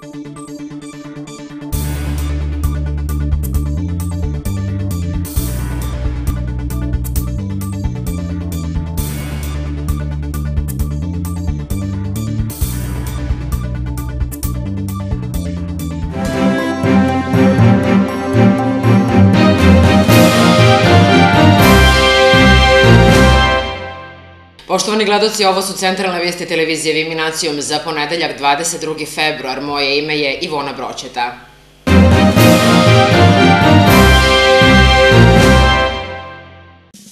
Thank you. Poštovani gledoci, ovo su centralne vijesti televizije Viminacijom za ponedeljak 22. februar. Moje ime je Ivona Broćeta.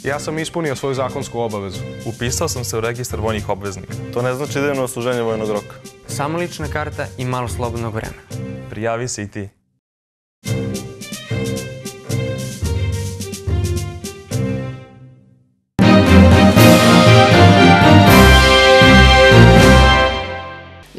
Ja sam ispunio svoju zakonsku obavezu. Upisao sam se u registar vojnih obveznika. To ne znači da idem na osluženje vojnog roka. Samo lična karta i malo slobodnog vremena. Prijavi se i ti.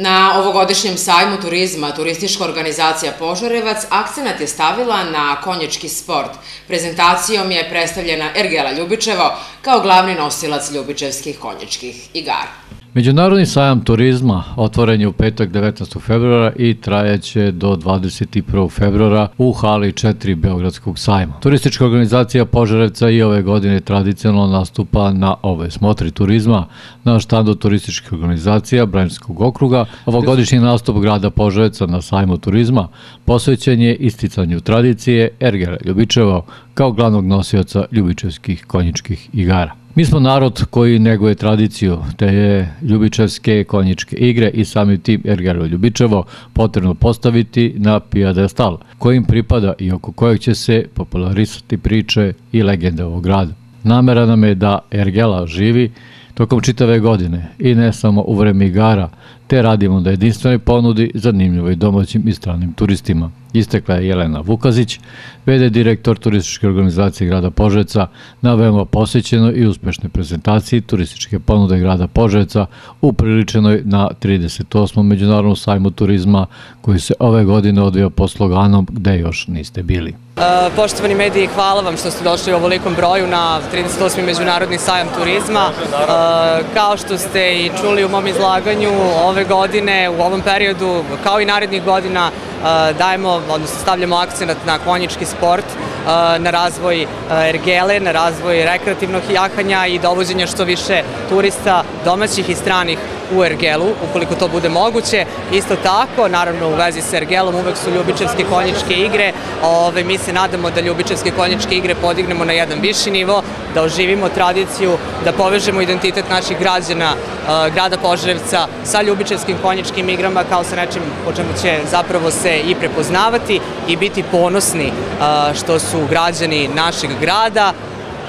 Na ovogodišnjem sajmu turizma turistička organizacija Požarevac akcenat je stavila na konječki sport. Prezentacijom je predstavljena Ergela Ljubičevo kao glavni nosilac Ljubičevskih konječkih igara. Međunarodni sajam turizma otvoren je u petak 19. februara i trajaće do 21. februara u hali 4 Beogradskog sajma. Turistička organizacija Požarevca i ove godine tradicionalno nastupa na ove smotri turizma na štandu turističke organizacija Branjskog okruga. Ovogodišnji nastup grada Požarevca na sajmu turizma posvećen je isticanju tradicije Ergera Ljubičeva kao glavnog nosioca ljubičevskih konjičkih igara. Mi smo narod koji neguje tradiciju, te je Ljubičevske konjičke igre i sami tim Ergaro Ljubičevo potrebno postaviti na pijadestal, kojim pripada i oko kojeg će se popularisati priče i legende ovog grada. Namera nam je da Ergela živi tokom čitave godine i ne samo u vreme igara, te radimo da jedinstvene ponudi zanimljivo i domaćim i stranim turistima. Istekla je Jelena Vukazić, vede direktor turističke organizacije grada Požeca na veoma posjećenoj i uspešnoj prezentaciji turističke ponude grada Požeca upriličenoj na 38. Međunarodnom sajmu turizma koji se ove godine odvija po sloganom Gde još niste bili. Poštovani mediji, hvala vam što ste došli u ovolikom broju na 38. Međunarodni sajam turizma. Kao što ste i čuli u mom izlaganju, ove godine, u ovom periodu, kao i narednih godina, dajemo, odnosno stavljamo akcenat na konjički sport, na razvoj ergele, na razvoj rekreativnog jahanja i dovođenja što više turista domaćih i stranih u Ergelu, ukoliko to bude moguće. Isto tako, naravno u vezi sa Ergelom uvek su Ljubičevske konjičke igre. Ove, mi se nadamo da Ljubičevske konjičke igre podignemo na jedan viši nivo, da oživimo tradiciju, da povežemo identitet naših građana grada Požarevca sa Ljubičevskim konjičkim igrama kao sa nečim po čemu će zapravo se i prepoznavati i biti ponosni što su građani našeg grada.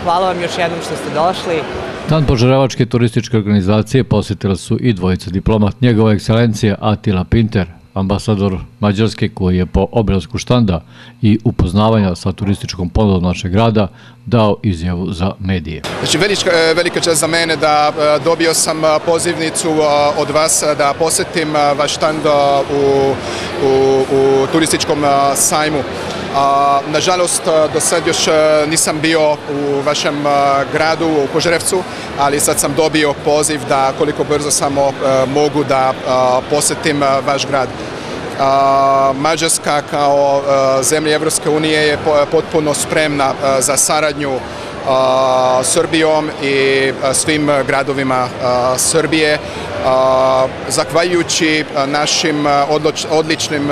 Hvala vam još jednom što ste došli. Dan Požarevačke turističke organizacije posjetila su i dvojica diplomat. Njegova ekscelencija Atila Pinter, ambasador Mađarske koji je po obilasku štanda i upoznavanja sa turističkom ponudom našeg grada dao izjavu za medije. Znači velika, velika čast za mene da e, dobio sam e, pozivnicu e, od vas da posetim vaš štand u, u, u turističkom sajmu. Nažalost, do sad još nisam bio u vašem gradu, u Požarevcu, ali sad sam dobio poziv da koliko brzo samo mogu da posetim vaš grad. Mađarska kao zemlja Evropske unije je potpuno spremna za saradnju Srbijom i svim gradovima Srbije. Zahvaljujući našim odličnim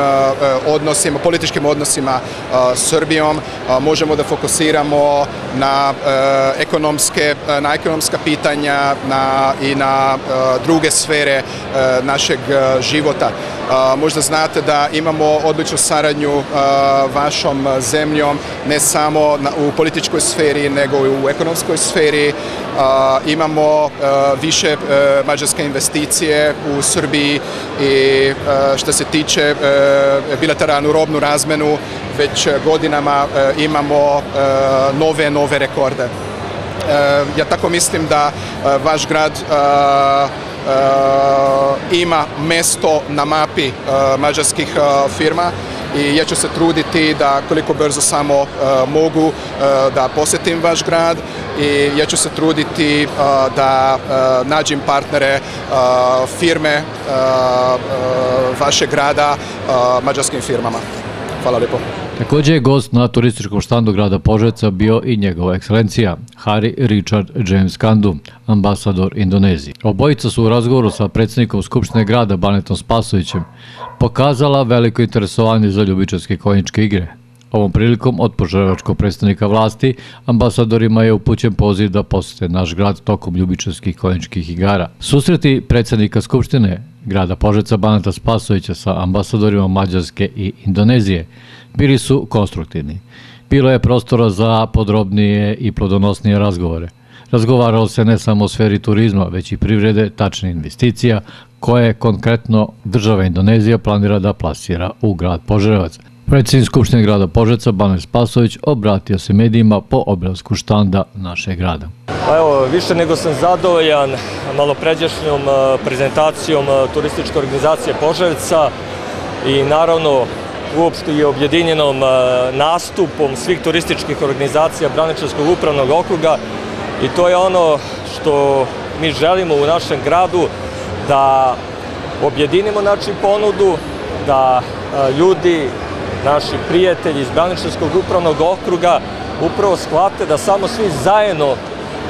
odnosima, političkim odnosima Srbijom, možemo da fokusiramo na ekonomske, na ekonomska pitanja na, i na druge sfere našeg života. Možda znate da imamo odličnu saradnju vašom zemljom, ne samo u političkoj sferi, nego i u ekonomskoj sferi. Imamo više mađarske investicije u Srbiji i što se tiče bilateralnu robnu razmenu, već godinama imamo nove, nove rekorde. Ja tako mislim da vaš grad ima mesto na mapi mađarskih firma i ja ću se truditi da koliko brzo samo mogu da posetim vaš grad i ja ću se truditi da nađem partnere firme vašeg grada mađarskim firmama. Hvala lijepo. Takođe je gost na turističkom štandu grada Požeca bio i njegova ekscelencija, Harry Richard James Kandu, ambasador Indonezije. Obojica su u razgovoru sa predsednikom Skupštine grada Banetom Spasovićem pokazala veliko interesovanje za ljubičarske konjičke igre. Ovom prilikom od požarevačkog predstavnika vlasti ambasadorima je upućen poziv da posete naš grad tokom ljubičarskih konjičkih igara. Susreti predsednika Skupštine grada Požeca Banata Spasovića sa ambasadorima Mađarske i Indonezije bili su konstruktivni. Bilo je prostora za podrobnije i plodonosnije razgovore. Razgovaralo se ne samo o sferi turizma, već i privrede, tačne investicija, koje konkretno država Indonezija planira da plasira u grad Požarevac. Predsednik Skupštine grada Požeca, Baner Spasović, obratio se medijima po obrazku štanda našeg grada. Pa evo, više nego sam zadovoljan malopređašnjom prezentacijom turističke organizacije Požarevca i naravno uopšte i objedinjenom nastupom svih turističkih organizacija Braničarskog upravnog okruga i to je ono što mi želimo u našem gradu da objedinimo znači ponudu, da ljudi, naši prijatelji iz Braničarskog upravnog okruga upravo shvate da samo svi zajedno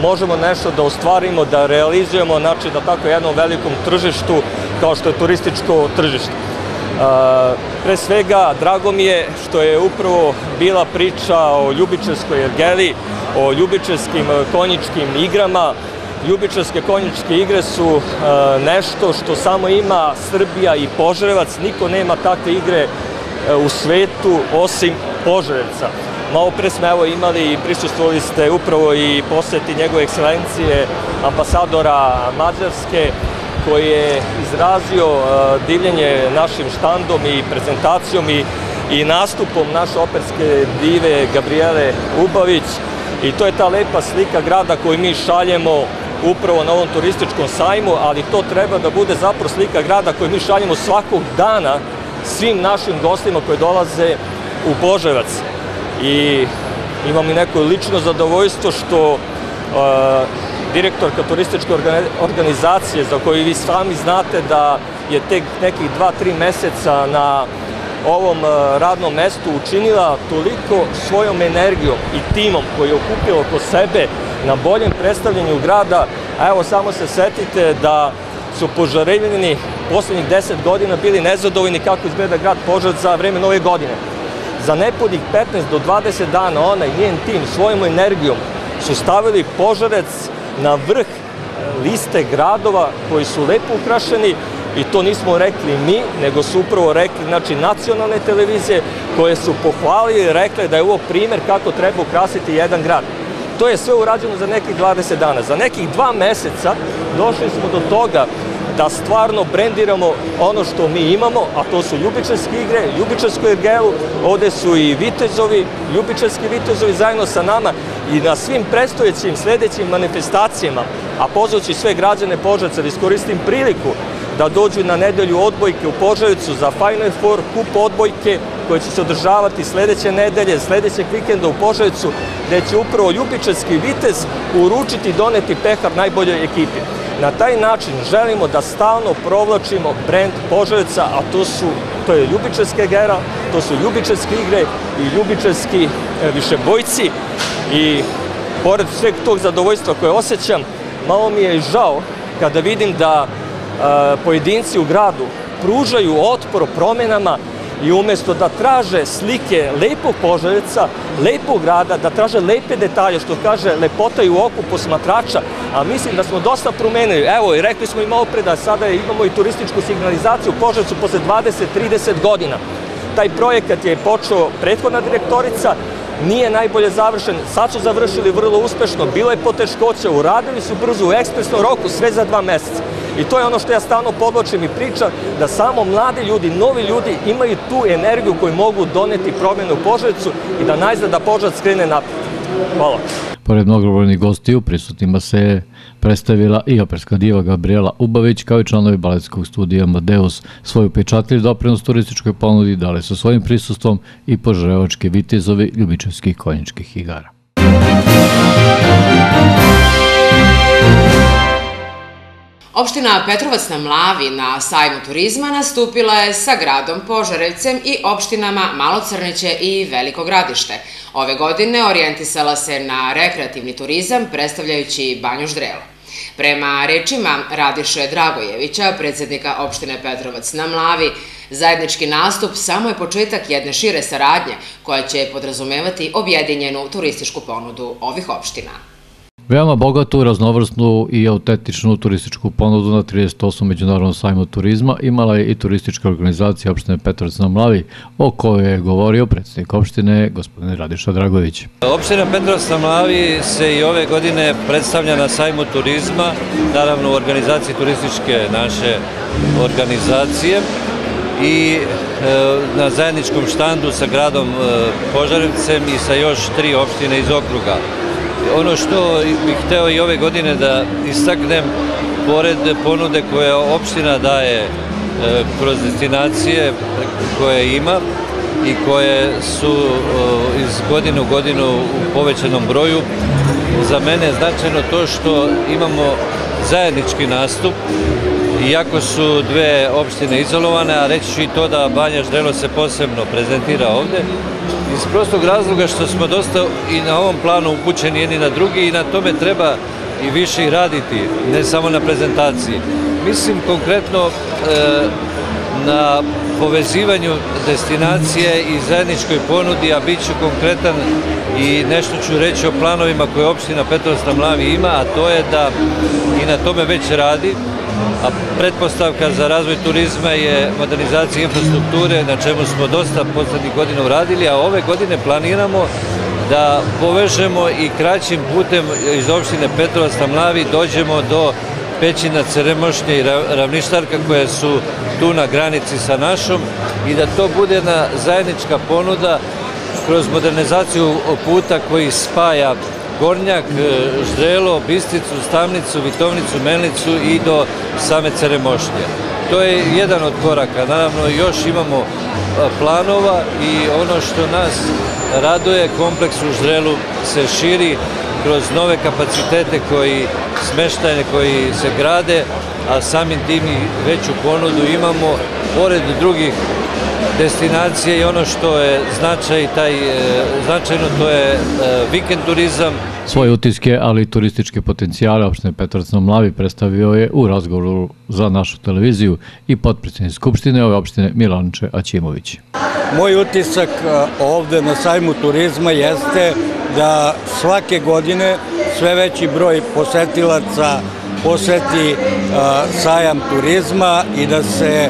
možemo nešto da ostvarimo, da realizujemo, znači na tako jednom velikom tržištu kao što je turističko tržište. Pre svega, drago mi je što je upravo bila priča o Ljubičarskoj ergeli, o ljubičarskim konjičkim igrama. Ljubičarske konjičke igre su nešto što samo ima Srbija i Požarevac. Niko nema takve igre u svetu osim Požarevca. Malo pre smo evo imali i prisustvovali ste upravo i poseti njegove ekscelencije ambasadora Mađarske koji je izrazio divljenje našim štandom i prezentacijom i, i nastupom naše operske dive Gabriele Ubavić i to je ta lepa slika grada koju mi šaljemo upravo na ovom turističkom sajmu, ali to treba da bude zapravo slika grada koju mi šaljemo svakog dana svim našim gostima koji dolaze u Poževac. I imam i neko lično zadovoljstvo što direktorka turističke organizacije za koju vi sami znate da je tek nekih dva, tri meseca na ovom radnom mestu učinila toliko svojom energijom i timom koji je okupio oko sebe na boljem predstavljanju grada, a evo samo se setite da su požarevljeni poslednjih deset godina bili nezadovoljni kako izgleda grad Požar za vreme nove godine. Za nepodih 15 do 20 dana ona i njen tim svojom energijom su stavili Požarec na vrh liste gradova koji su lepo ukrašeni i to nismo rekli mi, nego su upravo rekli znači, nacionalne televizije koje su pohvalili i rekli da je ovo primer kako treba ukrasiti jedan grad. To je sve urađeno za nekih 20 dana. Za nekih dva meseca došli smo do toga da stvarno brendiramo ono što mi imamo, a to su ljubičarske igre, ljubičarsku ergelu, ovde su i vitezovi, ljubičarski vitezovi zajedno sa nama i na svim predstojećim sledećim manifestacijama, a pozvaći sve građane Požarca da iskoristim priliku da dođu na nedelju odbojke u Požarevcu za Final Four kup odbojke koje će se održavati sledeće nedelje, sledećeg vikenda u Požarevcu, gde će upravo Ljubičarski vitez uručiti i doneti pehar najboljoj ekipi. Na taj način želimo da stalno provlačimo brend Požarevca, a to su to je Ljubičarska gera, to su Ljubičarske igre i Ljubičarski višebojci. I pored sveg tog zadovoljstva koje osjećam, malo mi je žao kada vidim da pojedinci u gradu pružaju otpor promenama i umesto da traže slike lepog Požarevca, lepog grada, da traže lepe detalje, što kaže lepota i u oku posmatrača, a mislim da smo dosta promenili. Evo, i rekli smo i malo pre da sada imamo i turističku signalizaciju u Požarevcu posle 20-30 godina. Taj projekat je počeo prethodna direktorica, nije najbolje završen, sad su završili vrlo uspešno, bilo je poteškoća, uradili su brzo u ekspresnom roku, sve za dva meseca. I to je ono što ja stalno podločim i pričam, da samo mladi ljudi, novi ljudi imaju tu energiju koju mogu doneti promjene u i da najzad da Požarevac skrene napred. Hvala. Pored mnogobrojnih gostiju, prisutnima se predstavila i operska diva Gabriela Ubavić, kao i članovi baletskog studija Amadeus. Svoju pečatljiv doprinos turističkoj ponudi dali sa svojim prisustvom i požarevačke vitezovi ljubičevskih konjičkih igara. Opština Petrovac na Mlavi na sajmu turizma nastupila je sa gradom Požarevcem i opštinama Malocrniće i Veliko gradište. Ove godine orijentisala se na rekreativni turizam predstavljajući Banju Ždrelo. Prema rečima Radiše Dragojevića, predsednika opštine Petrovac na Mlavi, zajednički nastup samo je početak jedne šire saradnje koja će podrazumevati objedinjenu turističku ponudu ovih opština. Veoma bogatu, raznovrsnu i autentičnu turističku ponudu na 38. Međunarodnom sajmu turizma imala je i turistička organizacija opštine Petrovac na Mlavi, o kojoj je govorio predsednik opštine, gospodin Radiša Dragović. Opština Petrovac na Mlavi se i ove godine predstavlja na sajmu turizma, naravno u organizaciji turističke naše organizacije i e, na zajedničkom štandu sa gradom e, Požarevcem i sa još tri opštine iz okruga. Ono što bih hteo i ove godine da istaknem, pored ponude koje opština daje e, kroz destinacije koje ima i koje su iz godine u godinu u povećanom broju, za mene je značajno to što imamo zajednički nastup, iako su dve opštine izolovane, a reći ću i to da Banja Ždrelo se posebno prezentira ovde, iz prostog razloga što smo dosta i na ovom planu upućeni jedni na drugi i na tome treba i više raditi, ne samo na prezentaciji. Mislim konkretno e, na povezivanju destinacije i zajedničkoj ponudi, a bit ću konkretan i nešto ću reći o planovima koje opština Petrovac na Mlavi ima, a to je da i na tome već radi, a pretpostavka za razvoj turizma je modernizacija infrastrukture, na čemu smo dosta poslednjih godina uradili, a ove godine planiramo da povežemo i kraćim putem iz opštine Petrovac na Mlavi dođemo do Pećina, Ceremošnje i Ravništarka koje su tu na granici sa našom i da to bude jedna zajednička ponuda kroz modernizaciju puta koji spaja Gornjak, e, Ždrelo, Bisticu, Stavnicu, Vitovnicu, Melnicu i do same Ceremošnje. To je jedan od koraka. Naravno, još imamo e, planova i ono što nas raduje, kompleks u Ždrelu se širi kroz nove kapacitete koji smeštajne koji se grade, a samim tim i veću ponudu imamo pored drugih destinacije i ono što je značaj, taj, e, značajno to je vikend turizam. Svoje utiske, ali i turističke potencijale opštine Petrovac na Mlavi predstavio je u razgovoru za našu televiziju i potpredsjednik Skupštine ove opštine Milanče Aćimović. Moj utisak e, ovde na sajmu turizma jeste da svake godine sve veći broj posetilaca poseti sajam turizma i da se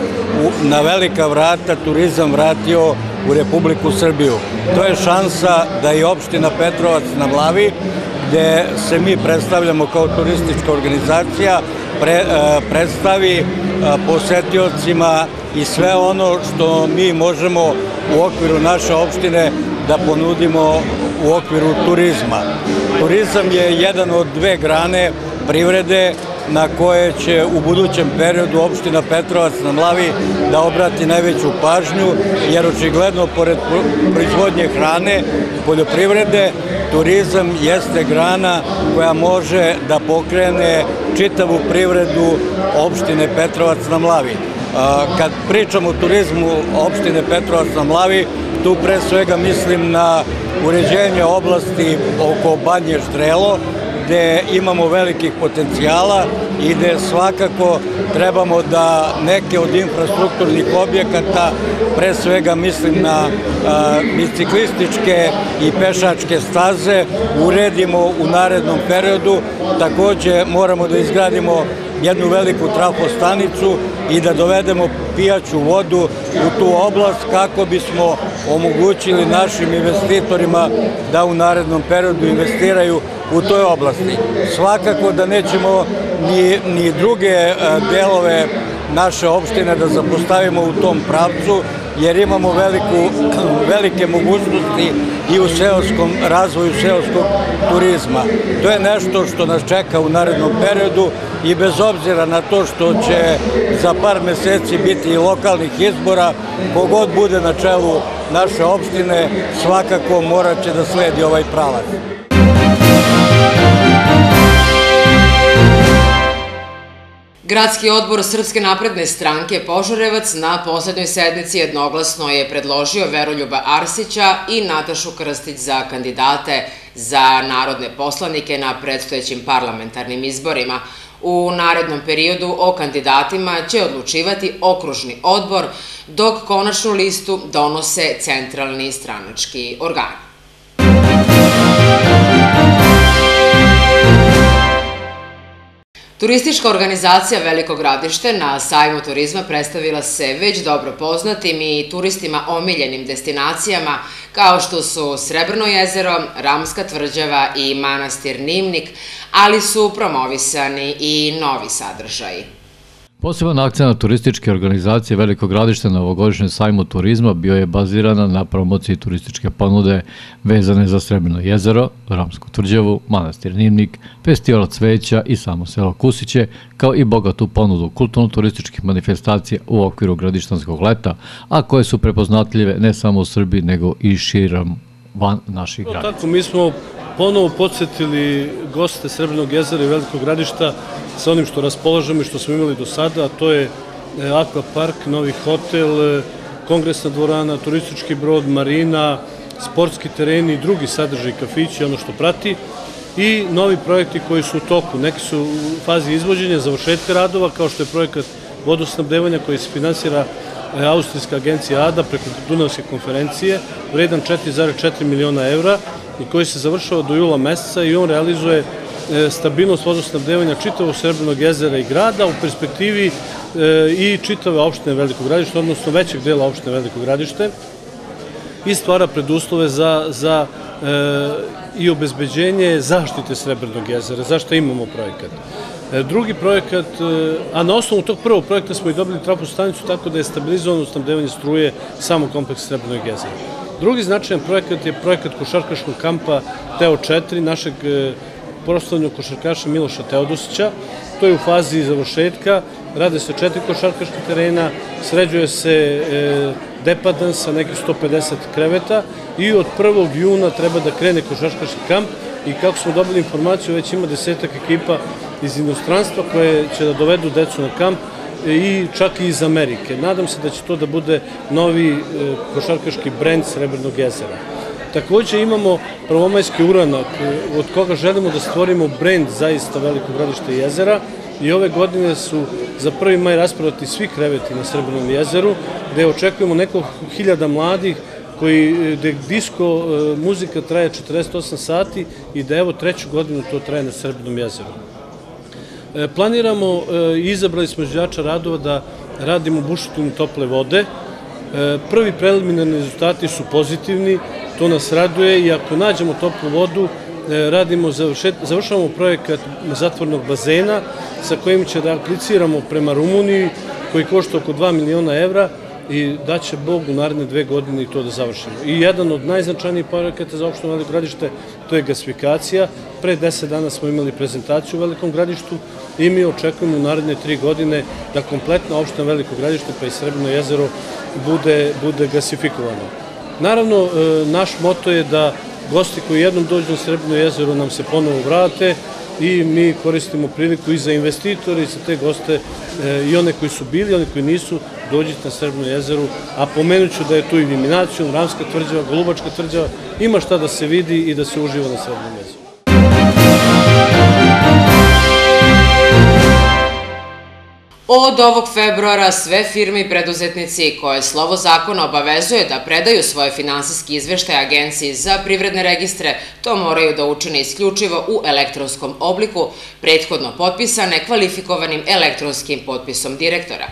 na velika vrata turizam vratio u Republiku Srbiju. To je šansa da i opština Petrovac na Mlavi, gde se mi predstavljamo kao turistička organizacija, pre, predstavi posetiocima i sve ono što mi možemo u okviru naše opštine da ponudimo u okviru turizma. Turizam je jedan od dve grane privrede na koje će u budućem periodu opština Petrovac na Mlavi da obrati najveću pažnju, jer očigledno pored proizvodnje hrane, poljoprivrede, turizam jeste grana koja može da pokrene čitavu privredu opštine Petrovac na Mlavi. Kad pričamo o turizmu opštine Petrovac na Mlavi, tu pre svega mislim na uređenje oblasti oko Banje Štrelo, gde imamo velikih potencijala i gde svakako trebamo da neke od infrastrukturnih objekata, pre svega mislim na biciklističke i pešačke staze, uredimo u narednom periodu. Takođe moramo da izgradimo jednu veliku trafostanicu i da dovedemo pijaću vodu u tu oblast kako bismo omogućili našim investitorima da u narednom periodu investiraju u toj oblasti. Svakako da nećemo ni, ni druge e, delove naše opštine da zapostavimo u tom pravcu, jer imamo veliku, velike mogućnosti i u seoskom razvoju seoskog turizma. To je nešto što nas čeka u narednom periodu i bez obzira na to što će za par meseci biti i lokalnih izbora, kogod bude na čelu naše opštine, svakako morat će da sledi ovaj pravac. Gradski odbor Srpske napredne stranke Požarevac na poslednjoj sednici jednoglasno je predložio Veroljuba Arsića i Natašu Krstić za kandidate za narodne poslanike na predstojećim parlamentarnim izborima. U narednom periodu o kandidatima će odlučivati okružni odbor, dok konačnu listu donose centralni stranački organi. Turistička organizacija Veliko gradište na sajmu turizma predstavila se već dobro poznatim i turistima omiljenim destinacijama kao što su Srebrno jezero, Ramska tvrđava i manastir Nimnik, ali su promovisani i novi sadržaji. Poseban akcent turističke organizacije Veliko gradište na ovogodišnjem sajmu turizma bio je bazirana na promociji turističke ponude vezane za Srebrno jezero, Ramsku tvrđavu, manastir Nimnik, festival cveća i samo selo Kusiće, kao i bogatu ponudu kulturno-turističkih manifestacija u okviru gradištanskog leta, a koje su prepoznatljive ne samo u Srbiji, nego i širom van naših granica. Tako, mi smo ponovo podsjetili goste Srebrnog jezera i Velikog gradišta sa onim što raspolažemo i što smo imali do sada, a to je e, Aqua Park, novi hotel, e, kongresna dvorana, turistički brod, marina, sportski tereni i drugi sadržaj kafići, ono što prati i novi projekti koji su u toku. Neki su u fazi izvođenja, završetka radova, kao što je projekat vodosnabdevanja koji se finansira e, Austrijska agencija ADA preko Dunavske konferencije, vredan 4,4 miliona evra i koji se završava do jula meseca i on realizuje e, stabilnost vodosnabdevanja čitavog Srebrnog jezera i grada u perspektivi e, i čitave opštine Veliko gradište, odnosno većeg dela opštine Veliko gradište i stvara preduslove za, za e, i obezbeđenje zaštite Srebrnog jezera. Zašto imamo projekat? Drugi projekat, a na osnovu tog prvog projekta smo i dobili trapu stanicu tako da je stabilizovano snabdevanje struje samo kompleks Srebrnog jezera. Drugi značajan projekat je projekat košarkaškog kampa Teo 4, našeg e, proslavnog košarkaša Miloša Teodosića. To je u fazi završetka, rade se četiri košarkaške terena, sređuje se e, depadan sa nekih 150 kreveta i od 1. juna treba da krene košarkaški kamp i kako smo dobili informaciju, već ima desetak ekipa iz inostranstva koje će da dovedu decu na kamp i čak i iz Amerike. Nadam se da će to da bude novi e, košarkaški brend Srebrnog jezera. Takođe imamo prvomajski uranak e, od koga želimo da stvorimo brend zaista velikog gradište jezera i ove godine su za prvi maj raspravati svi kreveti na Srebrnom jezeru gde očekujemo nekog hiljada mladih koji, e, gde disko muzika traje 48 sati i da evo treću godinu to traje na Srebrnom jezeru. E, planiramo e, izabrali smo izvođača radova da radimo bušotinu tople vode. E, prvi preliminarni rezultati su pozitivni, to nas raduje i ako nađemo toplu vodu, radimo, završavamo projekat zatvornog bazena sa kojim će da apliciramo prema Rumuniji koji košta oko 2 miliona evra i da će Bog u naredne dve godine i to da završimo. I jedan od najznačajnijih projekata za opšteno veliko gradište, to je gasifikacija. Pre deset dana smo imali prezentaciju u velikom gradištu i mi očekujemo u naredne tri godine da kompletno opšteno veliko gradište pa i Srebrno jezero bude, bude gasifikovano. Naravno, e, naš moto je da gosti koji jednom dođu na Srebrno jezero nam se ponovo vrate, i mi koristimo priliku i za investitore i za te goste e, i one koji su bili, one koji nisu, dođite na Srbno jezeru, a pomenut ću da je tu i Liminacijum, Ramska tvrđava, Golubačka tvrđava, ima šta da se vidi i da se uživa na Srbnom jezeru. Od ovog februara sve firme i preduzetnici koje slovo zakona obavezuje da predaju svoje finansijski izveštaje Agenciji za privredne registre, to moraju da učine isključivo u elektronskom obliku, prethodno potpisane kvalifikovanim elektronskim potpisom direktora.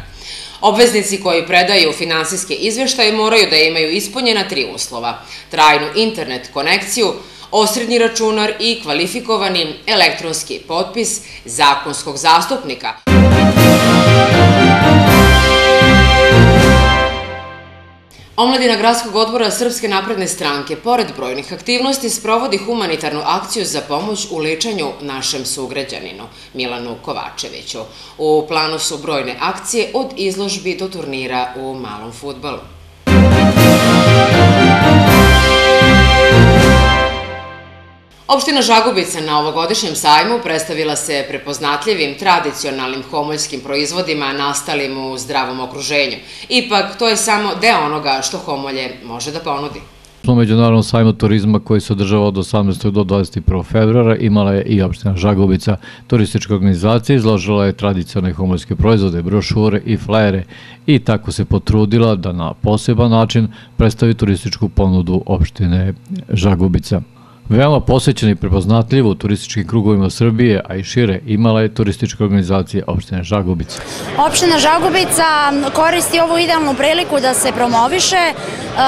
Obveznici koji predaju finansijske izveštaje moraju da imaju ispunjena tri uslova. Trajnu internet konekciju, osrednji računar i kvalifikovani elektronski potpis zakonskog zastupnika. Omladina gradskog odbora Srpske napredne stranke, pored brojnih aktivnosti, sprovodi humanitarnu akciju za pomoć u lečenju našem sugrađaninu, Milanu Kovačeviću. U planu su brojne akcije od izložbi do turnira u malom futbalu. Opština Žagubica na ovogodišnjem sajmu predstavila se prepoznatljivim tradicionalnim homoljskim proizvodima nastalim u zdravom okruženju. Ipak, to je samo deo onoga što homolje može da ponudi. U Međunarodnom sajmu turizma koji se održava od 18. do 21. februara imala je i opština Žagubica. Turistička organizacija izložila je tradicionalne homoljske proizvode, brošure i flajere i tako se potrudila da na poseban način predstavi turističku ponudu opštine Žagubica. Veoma posećena i prepoznatljiva u turističkim krugovima Srbije, a i šire, imala je turistička organizacija opštine Žagubica. Opština Žagubica koristi ovu idealnu priliku da se promoviše e,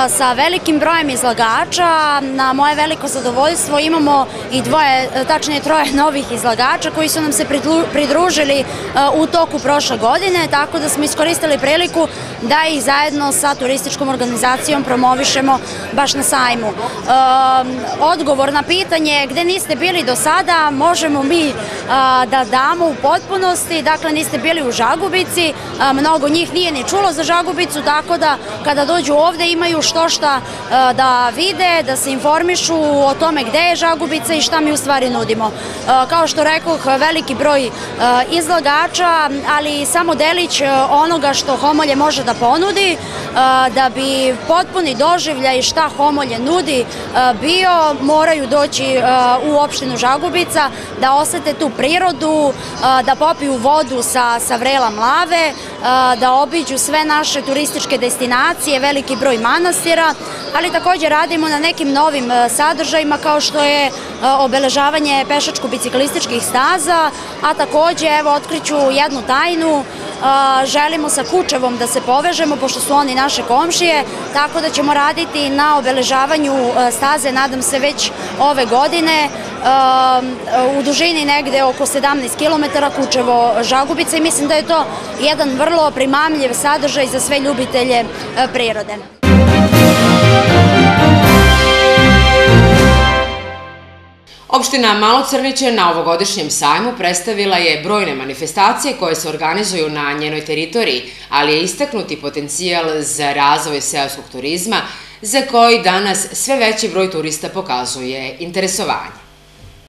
sa velikim brojem izlagača. Na moje veliko zadovoljstvo imamo i dvoje, e, tačnije troje novih izlagača koji su nam se pridružili e, u toku prošle godine, tako da smo iskoristili priliku da ih zajedno sa turističkom organizacijom promovišemo baš na sajmu. Odgovor odgovor na pitanje gde niste bili do sada možemo mi da damo u potpunosti, dakle niste bili u Žagubici, mnogo njih nije ni čulo za Žagubicu, tako da kada dođu ovde imaju što šta da vide, da se informišu o tome gde je Žagubica i šta mi u stvari nudimo. Kao što rekoh, veliki broj izlagača, ali samo delić onoga što Homolje može da ponudi, da bi potpuni doživljaj šta Homolje nudi bio, moraju moraju doći uh, u opštinu Žagubica, da osete tu prirodu, uh, da popiju vodu sa, sa vrela mlave, da obiđu sve naše turističke destinacije, veliki broj manastira, ali takođe radimo na nekim novim sadržajima kao što je obeležavanje pešačko-biciklističkih staza, a takođe, evo, otkriću jednu tajnu, želimo sa Kučevom da se povežemo, pošto su oni naše komšije, tako da ćemo raditi na obeležavanju staze, nadam se već ove godine, u dužini negde oko 17 km Kučevo-Žagubica i mislim da je to jedan vrlo primamljiv sadržaj za sve ljubitelje prirode. Opština Malo Crniće na ovogodišnjem sajmu predstavila je brojne manifestacije koje se organizuju na njenoj teritoriji, ali je istaknuti potencijal za razvoj seoskog turizma, za koji danas sve veći broj turista pokazuje interesovanje.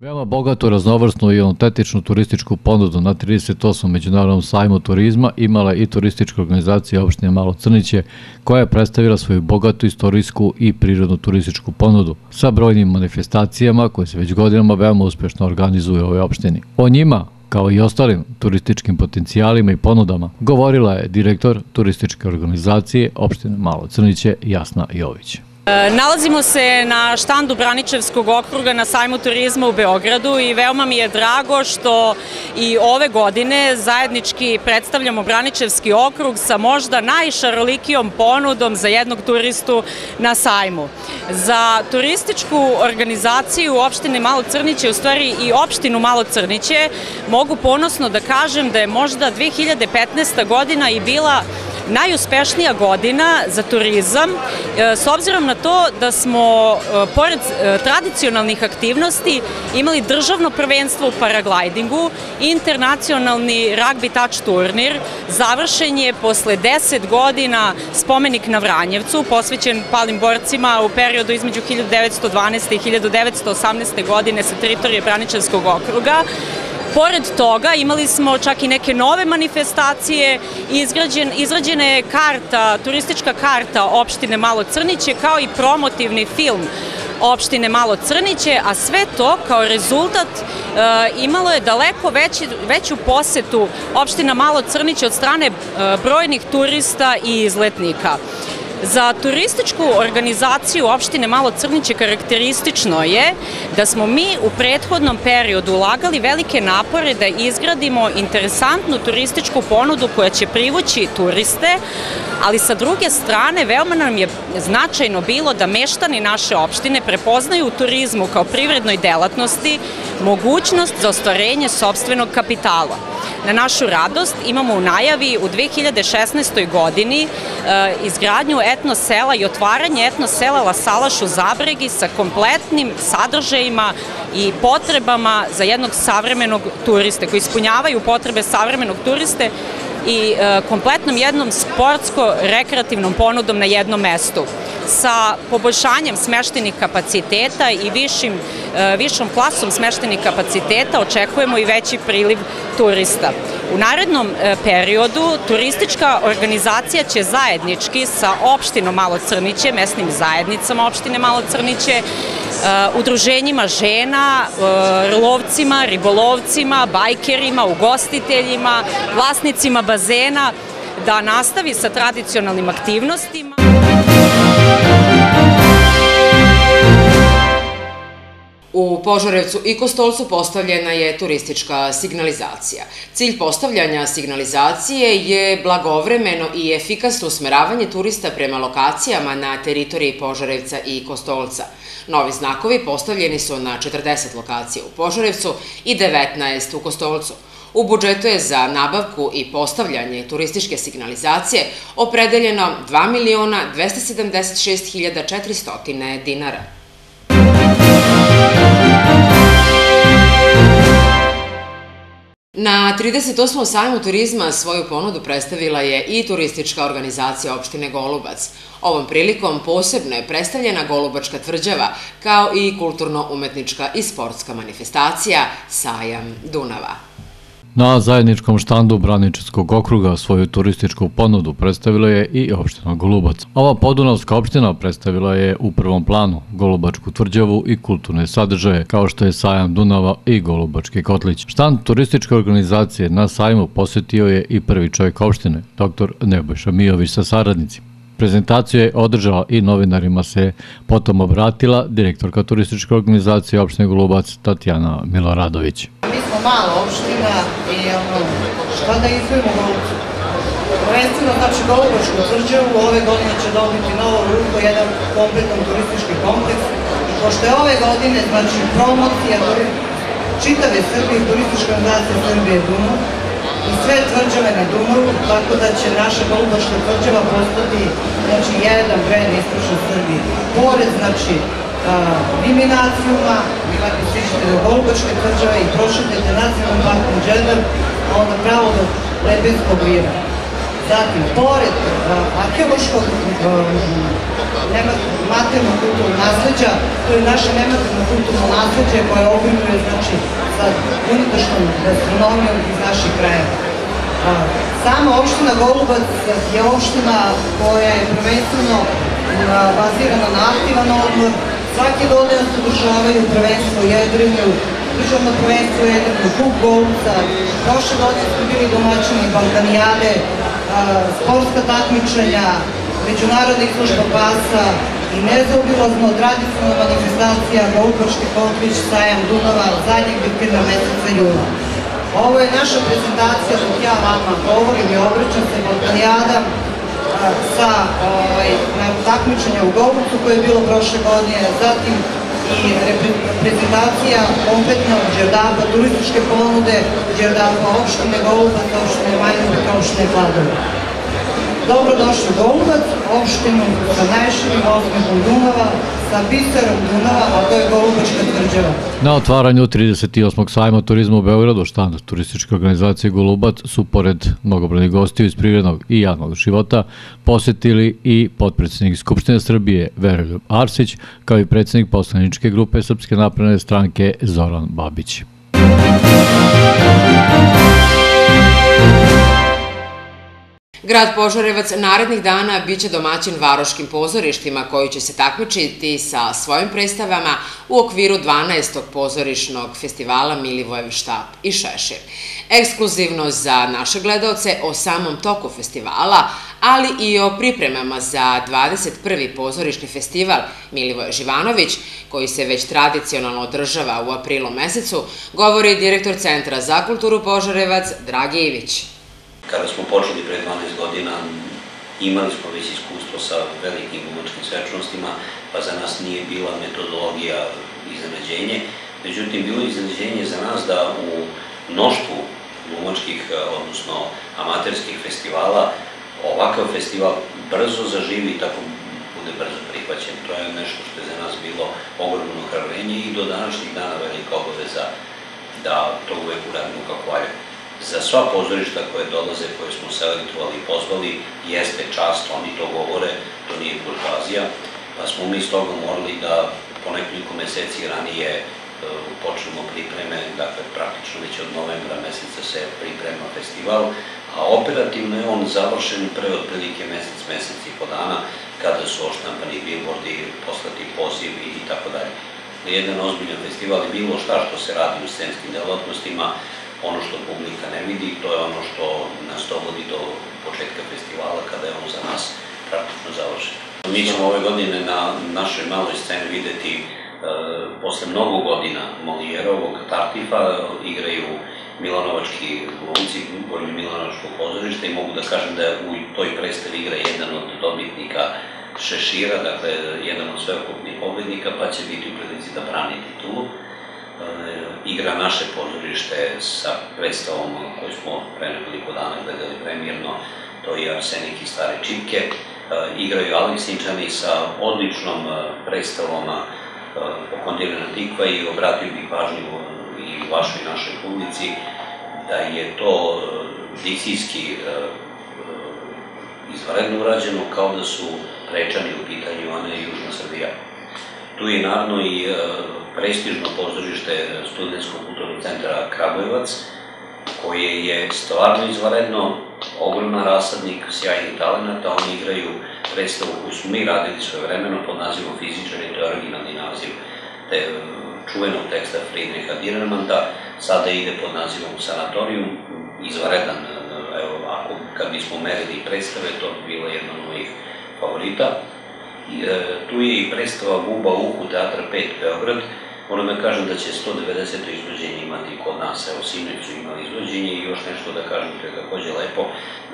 Veoma bogatu, raznovrsnu i autentičnu turističku ponudu na 38. Međunarodnom sajmu turizma imala i turistička organizacija opštine Malo Crniće, koja je predstavila svoju bogatu istorijsku i prirodnu turističku ponudu sa brojnim manifestacijama koje se već godinama veoma uspešno organizuju u ovoj opštini. O njima, kao i ostalim turističkim potencijalima i ponudama, govorila je direktor turističke organizacije opštine Malo Crniće Jasna Jović. E, nalazimo se na štandu Braničevskog okruga na sajmu turizma u Beogradu i veoma mi je drago što i ove godine zajednički predstavljamo Braničevski okrug sa možda najšarolikijom ponudom za jednog turistu na sajmu. Za turističku organizaciju opštine Malo Crniće, u stvari i opštinu Malo Crniće, mogu ponosno da kažem da je možda 2015. godina i bila najuspešnija godina za turizam, e, s obzirom na to da smo, e, pored e, tradicionalnih aktivnosti, imali državno prvenstvo u paraglidingu, internacionalni rugby touch turnir, završen je posle 10 godina spomenik na Vranjevcu, posvećen palim borcima u periodu između 1912. i 1918. godine sa teritorije Braničevskog okruga. Pored toga imali smo čak i neke nove manifestacije, izgrađen, izrađena je karta, turistička karta opštine Malo Crniće kao i promotivni film opštine Malo Crniće, a sve to kao rezultat e, imalo je daleko veći, veću posetu opština Malo Crniće od strane e, brojnih turista i izletnika. Za turističku organizaciju opštine Malo Crniće karakteristično je da smo mi u prethodnom periodu ulagali velike napore da izgradimo interesantnu turističku ponudu koja će privući turiste, ali sa druge strane veoma nam je značajno bilo da meštani naše opštine prepoznaju turizmu kao privrednoj delatnosti mogućnost za ostvarenje sobstvenog kapitala. Na našu radost imamo u najavi u 2016. godini e, izgradnju etno sela i otvaranje etno sela La Salaš u Zabregi sa kompletnim sadržajima i potrebama za jednog savremenog turiste, koji ispunjavaju potrebe savremenog turiste i e, kompletnom jednom sportsko-rekreativnom ponudom na jednom mestu sa poboljšanjem smeštenih kapaciteta i višim, e, višom klasom smeštenih kapaciteta očekujemo i veći priliv turista. U narednom e, periodu turistička organizacija će zajednički sa opštinom Malo Crniće, mesnim zajednicama opštine Malo Crniće, udruženjima žena, lovcima, ribolovcima, bajkerima, ugostiteljima, vlasnicima bazena, da nastavi sa tradicionalnim aktivnostima. U Požarevcu i Kostolcu postavljena je turistička signalizacija. Cilj postavljanja signalizacije je blagovremeno i efikasno usmeravanje turista prema lokacijama na teritoriji Požarevca i Kostolca. Novi znakovi postavljeni su na 40 lokacija u Požarevcu i 19 u Kostolcu. U budžetu je za nabavku i postavljanje turističke signalizacije opredeljeno 2 miliona 276 hiljada 400 dinara. Na 38. sajmu turizma svoju ponudu predstavila je i turistička organizacija opštine Golubac. Ovom prilikom posebno je predstavljena Golubačka tvrđava, kao i kulturno-umetnička i sportska manifestacija Sajam Dunava. Na zajedničkom štandu Braničevskog okruga svoju turističku ponudu predstavila je i opština Golubac. Ova podunavska opština predstavila je u prvom planu Golubačku tvrđavu i kulturne sadržaje, kao što je sajam Dunava i Golubački kotlić. Štand turističke organizacije na sajmu posetio je i prvi čovjek opštine, dr. Nebojša Mijović sa saradnicima. Prezentaciju je održala i novinarima se potom obratila direktorka turističke organizacije opštine Golubac Tatjana Miloradović mala opština i ono, šta da izvojimo Golubcu? Prvenstveno, znači Golubačku tvrđavu ove godine će dobiti novo ruko, jedan kompletan turistički kompleks. Pošto je ove godine, znači promocija čitave Srbije, turistička organizacija Srbije Dunav, i sve tvrđave na Dunavu, tako da će naša Golubačka tvrđava postati znači, jedan brend istočne Srbije. Pored, znači, Liminacijuma, ako stižete do Golubačke tvrđave i prošetate nacionalnom parkom Džedar, a onda pravo do Lebenskog vira. Zatim, pored arheološkog materno kulturno nasledđa, to je naše nematerno kulturno nasledđe koje obimuje znači, sa unutrašnjom gastronomijom iz naših krajeva. Sama opština Golubac je opština koja je prvenstveno bazirana na aktivan odmor, Svake godine se održavaju prvenstvo u Jedrenju, državno prvenstvo u Jedrenju, Kuk Golca, prošle godine smo bili domaćini Balkanijade, sportska takmičenja, međunarodna izložba pasa i nezaobilazno tradicionalna manifestacija Golgoški Kotlić, sajam Dunava, zadnjeg vikenda meseca juna. Ovo je naša prezentacija dok ja vama govorim i obraćam se Balkanijada, sa ovaj, takmičenja u Golbucu koje je bilo prošle godine, zatim i prezentacija kompletno Đerdapa, turističke ponude Đerdapa, opštine Golubac, opštine Majnova, opštine Vladova. Dobrodošli u Golubac, opštinu sa najširim osmehom Dunava, sa biserom Dunava, a to je Golubačka tvrđava. Na otvaranju 38. sajma turizma u Beogradu, štand turističke organizacije Golubac su pored mnogobrojnih gostiju iz privrednog i javnog života posetili i potpredsednik Skupštine Srbije Veroljub Arsić, kao i predsednik poslaničke grupe Srpske napravne stranke Zoran Babić. Grad Požarevac narednih dana biće domaćin varoškim pozorištima koji će se takmičiti sa svojim predstavama u okviru 12. pozorišnog festivala Milivojev štap i Šešir. Ekskluzivno za naše gledalce o samom toku festivala, ali i o pripremama za 21. pozorišni festival Milivoje Živanović, koji se već tradicionalno održava u aprilu mesecu, govori direktor Centra za kulturu Požarevac Dragi Ivić. Kada smo počeli pre 12 godina, imali smo već iskustvo sa velikim glumačkim svečanostima, pa za nas nije bila metodologija iznenađenje. Međutim, bilo je iznenađenje za nas da u mnoštvu glumačkih, odnosno amaterskih festivala, ovakav festival brzo zaživi i tako bude brzo prihvaćen. To je nešto što je za nas bilo ogromno hrvenje i do današnjih dana velika obaveza da to uvek uradimo kako valja. Za sva pozorišta koje dolaze, koje smo selektovali i pozvali, jeste čast, oni to govore, to nije buržvazija, pa smo mi s toga morali da po nekoliko meseci ranije e, počnemo pripreme, dakle praktično već od novembra meseca se priprema festival, a operativno je on završen pre otprilike mesec, mesec i po dana, kada su oštampani billboardi, poslati pozivi i tako dalje. Jedan ozbiljan festival i bilo šta što se radi u scenskim delatnostima, ono što publika ne vidi, to je ono što nas dovodi do početka festivala, kada je on za nas praktično završen. Mi ćemo ove godine na našoj maloj sceni videti e, posle mnogo godina Molijerovog Tartifa, igraju Milanovački glumci, govorim Milanovačko pozorište i mogu da kažem da u toj predstavi igra jedan od dobitnika Šešira, dakle jedan od sveokupnih pobednika, pa će biti u prilici da brani titulu. E, igra naše pozorište sa predstavom koju smo pre nekoliko dana gledali premijerno, to je Arsenik i Stare Čipke. E, igraju Aleksinčani sa odličnom e, predstavom Okondirana Tikva i obratio bih pažnju i vašoj našoj publici da je to dikcijski izvaredno urađeno kao da su Rečani u pitanju, a ne Južna Srbija. Tu je naravno i prestižno pozorište Studenskog kulturnog centra Kragujevac, koje je stvarno izvaredno, ogroman rasadnik sjajnih talenata, oni igraju predstavu koju smo mi radili svoje vremeno pod nazivom Fizičari, to je originalni naziv te čuvenog teksta Friedricha Dirnemanta, sada ide pod nazivom Sanatorijum, izvaredan, evo, ako, kad bismo merili predstave, to bi bila jedna od mojih favorita. E, tu je i predstava Buba Uhu Teatra 5 Beograd, Moram da kažem da će 190. izvođenje imati kod nas, evo su imali izvođenje i još nešto da kažem to je takođe lepo.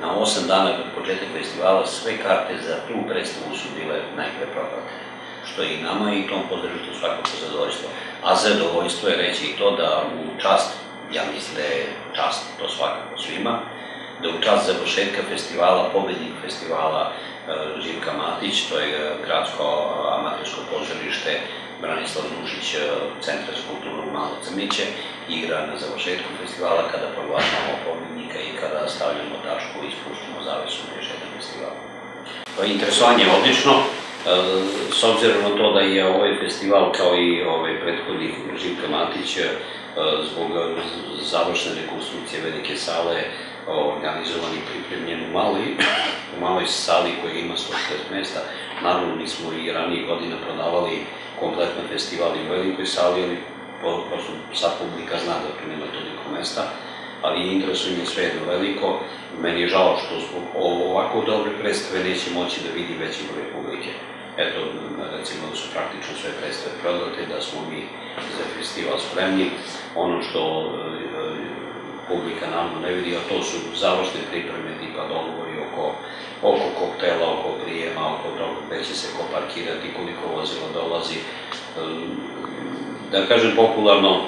Na 8 dana od početka festivala sve karte za tu predstavu su bile najpre što je i nama i tom podržite svakako zadovoljstvo. A zadovoljstvo je reći i to da u čast, ja mislim da je čast to svakako svima, da u čast završetka festivala, pobednik festivala Živka Matić, to je gradsko amatersko pozorište Branislav Dušić, e, Centra za kulturu Malo Crniće, igra na završetku festivala kada proglašamo pobednika i kada stavljamo tačku i spustimo zavesu na još jedan festival. Interesovanje je odlično, e, s obzirom na to da je ovaj festival kao i ovaj prethodnik Živka Matić e, zbog završene rekonstrukcije velike sale organizovan i pripremljen u maloj, u maloj sali koja ima 160 mesta. Naravno, mi smo i ranije godina prodavali kompletan festival i u velikoj sali, ali prosto sad publika zna da tu nema toliko mesta, ali interesuje me sve jedno veliko. Meni je žao što zbog ovako dobre predstave neće moći da vidi veći broj publike. Eto, recimo da su praktično sve predstave prodate, da smo mi za festival spremni. Ono što e, publika naravno ne vidi, a to su završne pripreme tipa dogovori oko, oko koktela, oko prijema, oko toga gde će se ko parkirati, koliko vozila dolazi. Da kažem popularno,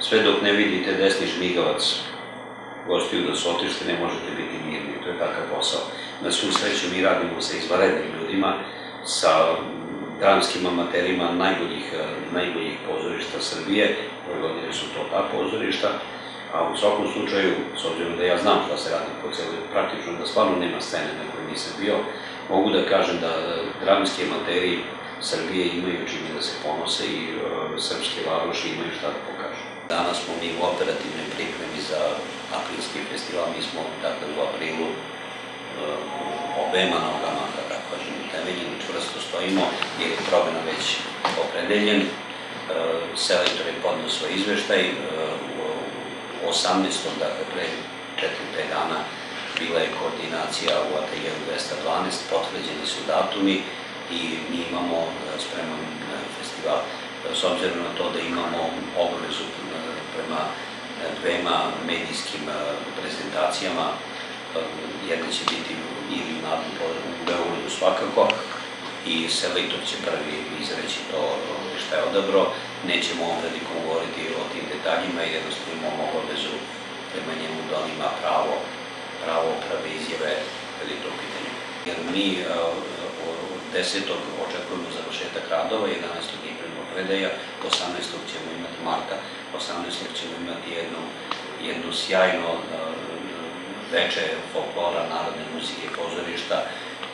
sve dok ne vidite desni žmigavac gostiju da su otišli, ne možete biti mirni, to je takav posao. Na svu sreću mi radimo sa izvarednim ljudima, sa dramskim amaterima najboljih, najboljih pozorišta Srbije, ove godine su to ta pozorišta, A u svakom slučaju, s obzirom da ja znam šta se radi po celoj, praktično da stvarno nema scene na kojoj nisam bio, mogu da kažem da dramski amateri Srbije imaju čini da se ponose i uh, srpske varoši imaju šta da pokažu. Danas smo mi u operativnoj pripremi za aprilski festival, mi smo dakle u aprilu uh, obema nogama, da tako kažem, temeljeni čvrsto stojimo, jer je program već opredeljen, uh, selektor je podno svoj izveštaj, uh, 18. dakle pre 4-5 dana bila je koordinacija u ateljeru 212, potvrđeni su datumi i mi imamo e, spreman e, festival. S obzirom na to da imamo obavezu e, prema dvema medijskim prezentacijama, jedna će biti ili u Beogradu svakako, i selektor će prvi izreći to šta je odabro. Nećemo ovom prilikom govoriti o tim detaljima i jednostavno imamo obavezu prema njemu da on ima pravo, pravo prave izjave kad je to u pitanju. Jer mi od 10. očekujemo završetak radova, 11. je prema predaja, 18. ćemo imati marta, 18. ćemo imati jednu, jednu sjajno veče folklora, narodne muzike, pozorišta,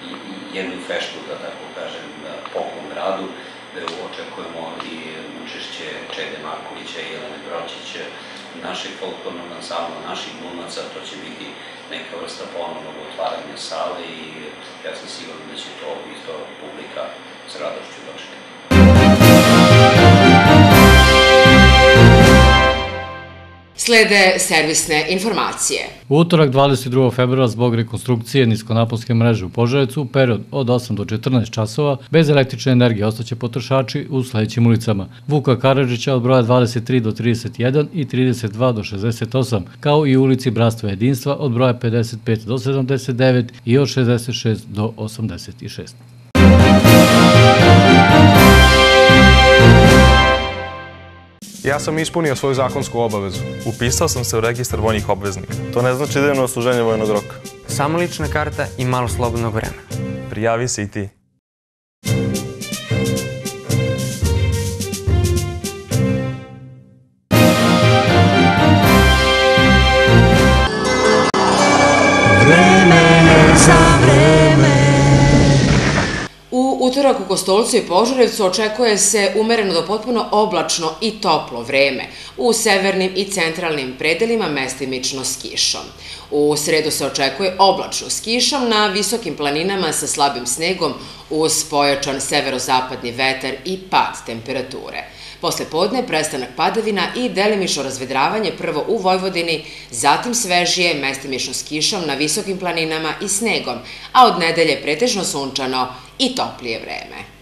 i jednu feštu, da tako kažem, poklon gradu, gde očekujemo i učešće Čede Markovića i Jelene Bročić, našeg folklornog ansambla, naših glumaca, to će biti neka vrsta ponovnog otvaranja sale i ja sam siguran da će to isto publika s radošću dočekati. Slede servisne informacije. U utorak 22. februara zbog rekonstrukcije niskonapolske mreže u Požarecu u period od 8 do 14 časova bez električne energije ostaće potrošači u sledećim ulicama. Vuka Karadžića od broja 23 do 31 i 32 do 68, kao i ulici Bratstva jedinstva od broja 55 do 79 i od 66 do 86. Ja sam ispunio svoju zakonsku obavezu. Upisao sam se u registar vojnih obveznika. To ne znači da idem na osluženje vojnog roka. Samo lična karta i malo slobodnog vremena. Prijavi se i ti. Utorak u Kostolcu i Požarevcu očekuje se umereno do potpuno oblačno i toplo vreme. U severnim i centralnim predelima mestimično s kišom. U sredu se očekuje oblačno s kišom na visokim planinama sa slabim snegom uz pojačan severozapadni vetar i pad temperature. Posle podne prestanak padavina i delimično razvedravanje prvo u Vojvodini, zatim svežije, mestimično s kišom na visokim planinama i snegom, a od nedelje pretežno sunčano i toplije vreme.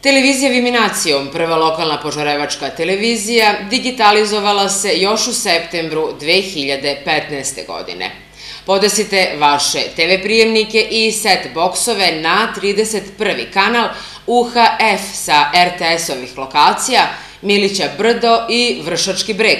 Televizija Viminacijom, prva lokalna požarevačka televizija, digitalizovala se još u septembru 2015. godine. Podesite vaše TV prijemnike i set boksove na 31. kanal UHF sa RTS-ovih lokacija Milića Brdo i Vršački breg.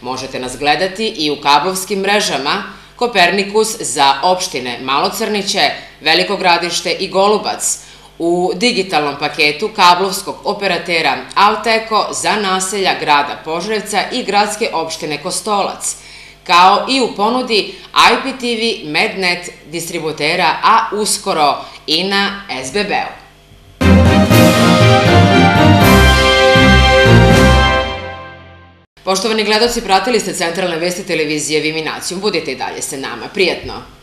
Možete nas gledati i u kablovskim mrežama. Kopernikus za opštine Malocrniće, Velikogradište i Golubac, u digitalnom paketu kablovskog operatera Alteko za naselja grada Požrevca i gradske opštine Kostolac, kao i u ponudi IPTV Mednet distributera, a uskoro i na SBB-u. Poštovani gledoci, pratili ste centralne vesti televizije Viminacijum. Budite i dalje sa nama. Prijetno!